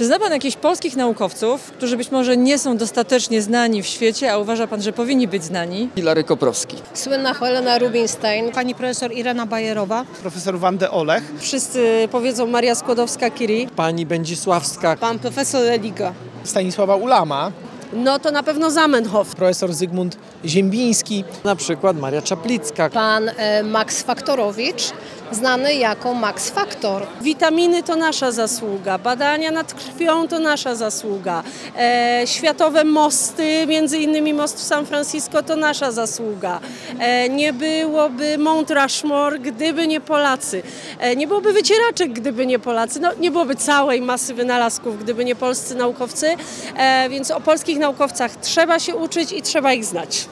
Czy zna Pan jakichś polskich naukowców, którzy być może nie są dostatecznie znani w świecie, a uważa Pan, że powinni być znani? Hilary Koprowski. Słynna Helena Rubinstein. Pani profesor Irena Bajerowa. Profesor Wandę Olech. Wszyscy powiedzą Maria Skłodowska-Curie. Pani Będzisławska. Pan profesor Religa. Stanisława Ulama. No to na pewno Zamenhof. Profesor Zygmunt Ziembiński. Na przykład Maria Czaplicka. Pan e, Max Faktorowicz, znany jako Max Factor. Witaminy to nasza zasługa, badania nad krwią to nasza zasługa, e, światowe mosty, między innymi most w San Francisco to nasza zasługa. E, nie byłoby Mount Rushmore, gdyby nie Polacy. E, nie byłoby wycieraczek, gdyby nie Polacy. No, nie byłoby całej masy wynalazków, gdyby nie polscy naukowcy. E, więc o polskich naukowcach trzeba się uczyć i trzeba ich znać.